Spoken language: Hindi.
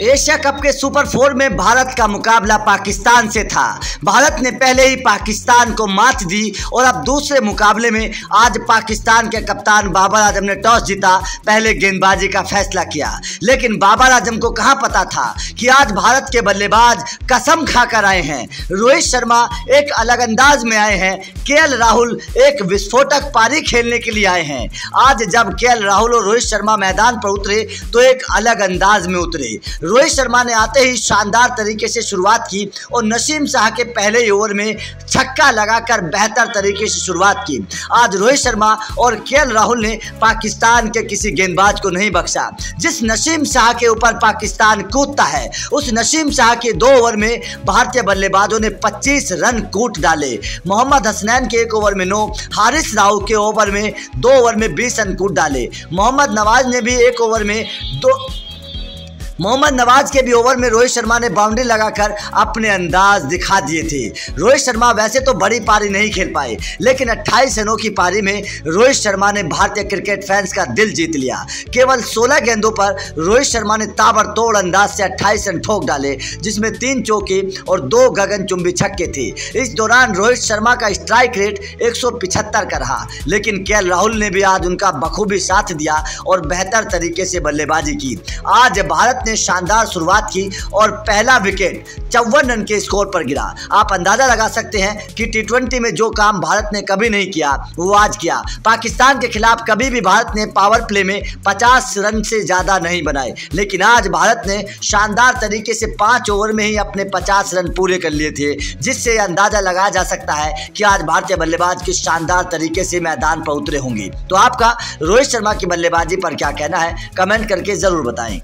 एशिया कप के सुपर फोर में भारत का मुकाबला पाकिस्तान से था। भारत ने पहले ही पाकिस्तान को मात दी और अब दूसरे मुकाबले में आज पाकिस्तान के कप्तान बाबर आज़म ने टॉस जीता, पहले गेंदबाजी का फैसला किया। लेकिन बाबर आज़म को कहाँ पता था कि आज भारत के बल्लेबाज कसम खाकर आए हैं? रोहित शर्मा एक अलग अंदाज में आए हैं। के राहुल एक विस्फोटक पारी खेलने के लिए आए हैं। आज जब के राहुल और रोहित शर्मा मैदान पर उतरे तो एक अलग अंदाज में उतरे। रोहित शर्मा ने आते ही शानदार तरीके से शुरुआत की और नसीम शाह के पहले ही ओवर में छक्का लगाकर बेहतर तरीके से शुरुआत की। आज रोहित शर्मा और के राहुल ने पाकिस्तान के किसी गेंदबाज को नहीं बख्शा। जिस नसीम शाह के ऊपर पाकिस्तान कूदता है, उस नसीम शाह के दो ओवर में भारतीय बल्लेबाजों ने 25 रन कूट डाले। मोहम्मद हसनैन के एक ओवर में नौ, हारिस राव के ओवर में दो ओवर में 20 रन कूट डाले। मोहम्मद नवाज़ ने भी एक ओवर में दो मोहम्मद नवाज़ के भी ओवर में रोहित शर्मा ने बाउंड्री लगाकर अपने अंदाज दिखा दिए थे। रोहित शर्मा वैसे तो बड़ी पारी नहीं खेल पाए, लेकिन 28 रनों की पारी में रोहित शर्मा ने भारतीय क्रिकेट फैंस का दिल जीत लिया। केवल 16 गेंदों पर रोहित शर्मा ने ताबड़तोड़ अंदाज से 28 रन ठोक डाले, जिसमें तीन चौके और दो गगनचुंबी छक्के थे। इस दौरान रोहित शर्मा का स्ट्राइक रेट एक का रहा, लेकिन के राहुल ने भी आज उनका बखूबी साथ दिया और बेहतर तरीके से बल्लेबाजी की। आज भारत ने शानदार शुरुआत की और पहला विकेट चौवन रन के स्कोर पर गिरा। आप अंदाज़ा लगा सकते हैं कि टी में जो काम भारत ने कभी नहीं किया, वो आज किया। पाकिस्तान के खिलाफ कभी भी भारत ने पावर प्ले में 50 रन से ज़्यादा नहीं बनाए, लेकिन आज भारत ने शानदार तरीके से पाँच ओवर में ही अपने 50 रन पूरे कर लिए थे, जिससे अंदाज़ा लगाया जा सकता है कि आज भारतीय बल्लेबाज किस शानदार तरीके से मैदान पर उतरे होंगे। तो आपका रोहित शर्मा की बल्लेबाजी पर क्या कहना है, कमेंट करके ज़रूर बताएँ।